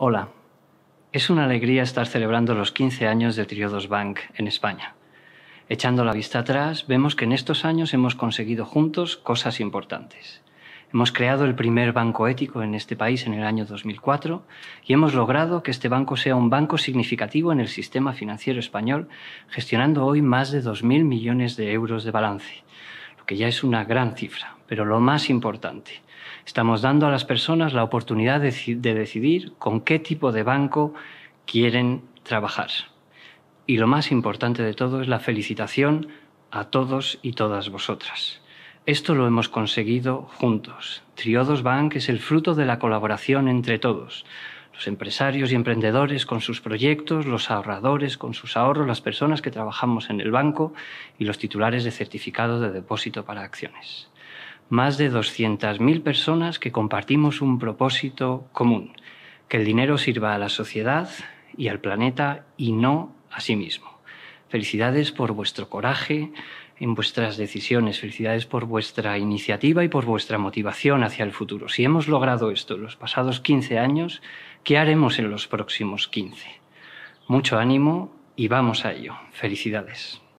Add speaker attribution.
Speaker 1: Hola, es una alegría estar celebrando los 15 años de Triodos Bank en España. Echando la vista atrás, vemos que en estos años hemos conseguido juntos cosas importantes. Hemos creado el primer banco ético en este país en el año 2004 y hemos logrado que este banco sea un banco significativo en el sistema financiero español, gestionando hoy más de 2.000 millones de euros de balance, que ya es una gran cifra. Pero lo más importante, estamos dando a las personas la oportunidad de, de decidir con qué tipo de banco quieren trabajar. Y lo más importante de todo es la felicitación a todos y todas vosotras. Esto lo hemos conseguido juntos. Triodos Bank es el fruto de la colaboración entre todos. Los empresarios y emprendedores con sus proyectos, los ahorradores con sus ahorros, las personas que trabajamos en el banco y los titulares de certificado de depósito para acciones. Más de 200.000 personas que compartimos un propósito común, que el dinero sirva a la sociedad y al planeta y no a sí mismo. Felicidades por vuestro coraje, en vuestras decisiones. Felicidades por vuestra iniciativa y por vuestra motivación hacia el futuro. Si hemos logrado esto en los pasados 15 años, ¿qué haremos en los próximos 15? Mucho ánimo y vamos a ello. Felicidades.